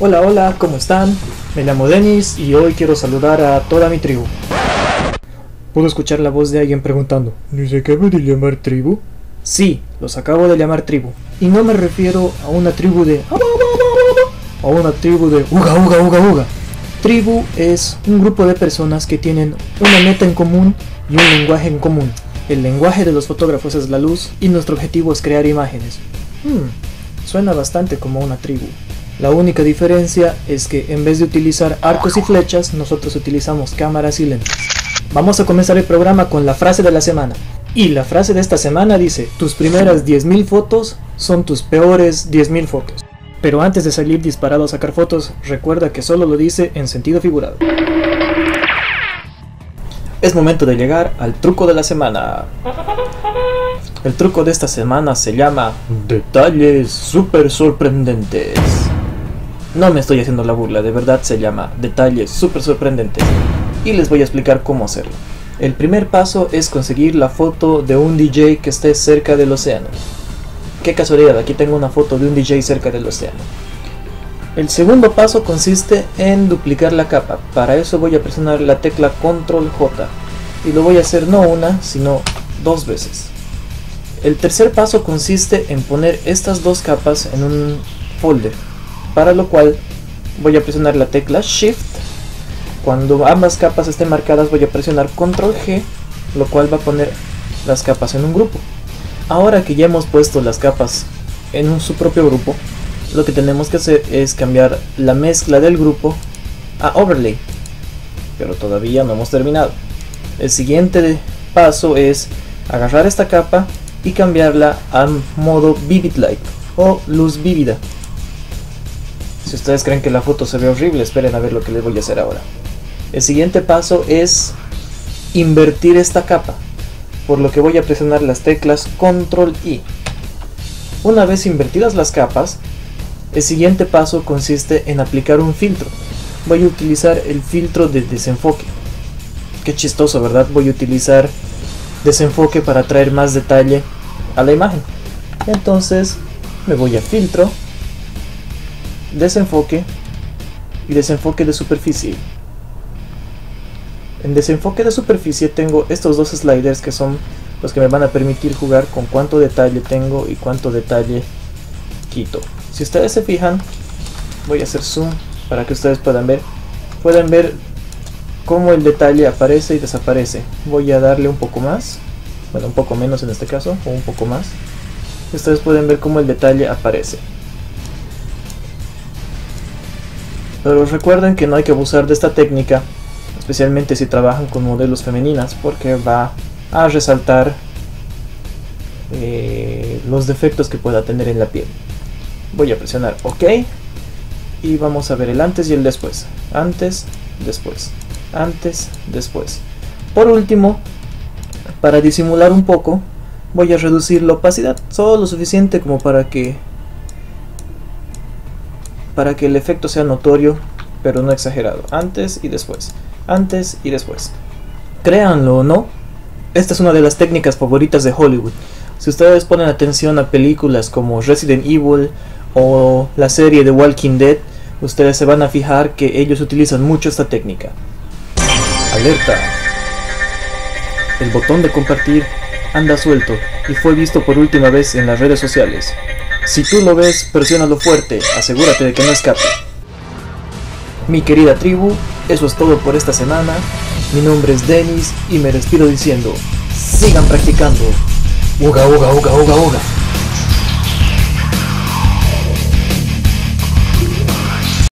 Hola, hola, ¿cómo están? Me llamo Denis y hoy quiero saludar a toda mi tribu. Puedo escuchar la voz de alguien preguntando, ¿Nos acabo de llamar tribu? Sí, los acabo de llamar tribu. Y no me refiero a una tribu de... o una tribu de... Uga, uga, uga, uga. Tribu es un grupo de personas que tienen una meta en común y un lenguaje en común. El lenguaje de los fotógrafos es la luz y nuestro objetivo es crear imágenes. Hmm, suena bastante como una tribu. La única diferencia es que en vez de utilizar arcos y flechas, nosotros utilizamos cámaras y lentes. Vamos a comenzar el programa con la frase de la semana. Y la frase de esta semana dice, tus primeras 10.000 fotos son tus peores 10.000 fotos. Pero antes de salir disparado a sacar fotos, recuerda que solo lo dice en sentido figurado. Es momento de llegar al truco de la semana. El truco de esta semana se llama Detalles super sorprendentes. No me estoy haciendo la burla, de verdad se llama detalles súper sorprendentes. Y les voy a explicar cómo hacerlo. El primer paso es conseguir la foto de un DJ que esté cerca del océano. Qué casualidad, aquí tengo una foto de un DJ cerca del océano. El segundo paso consiste en duplicar la capa. Para eso voy a presionar la tecla Control J. Y lo voy a hacer no una, sino dos veces. El tercer paso consiste en poner estas dos capas en un folder para lo cual voy a presionar la tecla Shift. Cuando ambas capas estén marcadas voy a presionar Control G, lo cual va a poner las capas en un grupo. Ahora que ya hemos puesto las capas en su propio grupo, lo que tenemos que hacer es cambiar la mezcla del grupo a Overlay. Pero todavía no hemos terminado. El siguiente paso es agarrar esta capa y cambiarla a modo Vivid Light o luz vívida. Si ustedes creen que la foto se ve horrible, esperen a ver lo que les voy a hacer ahora. El siguiente paso es invertir esta capa, por lo que voy a presionar las teclas Control I. Una vez invertidas las capas, el siguiente paso consiste en aplicar un filtro. Voy a utilizar el filtro de desenfoque. Qué chistoso, ¿verdad? Voy a utilizar desenfoque para traer más detalle a la imagen. Entonces me voy a filtro desenfoque y desenfoque de superficie. En desenfoque de superficie tengo estos dos sliders que son los que me van a permitir jugar con cuánto detalle tengo y cuánto detalle quito. Si ustedes se fijan, voy a hacer zoom para que ustedes puedan ver. Pueden ver cómo el detalle aparece y desaparece. Voy a darle un poco más, bueno un poco menos en este caso, o un poco más. Ustedes pueden ver cómo el detalle aparece. Pero recuerden que no hay que abusar de esta técnica, especialmente si trabajan con modelos femeninas, porque va a resaltar eh, los defectos que pueda tener en la piel. Voy a presionar OK y vamos a ver el antes y el después. Antes, después. Antes, después. Por último, para disimular un poco, voy a reducir la opacidad, solo lo suficiente como para que para que el efecto sea notorio, pero no exagerado. Antes y después. Antes y después. Créanlo o no, esta es una de las técnicas favoritas de Hollywood. Si ustedes ponen atención a películas como Resident Evil o la serie The Walking Dead, ustedes se van a fijar que ellos utilizan mucho esta técnica. Alerta. El botón de compartir anda suelto y fue visto por última vez en las redes sociales. Si tú lo ves, presiónalo fuerte, asegúrate de que no escape. Mi querida tribu, eso es todo por esta semana. Mi nombre es Denis y me despido diciendo, sigan practicando. Uga, uga, uga, uga, uga.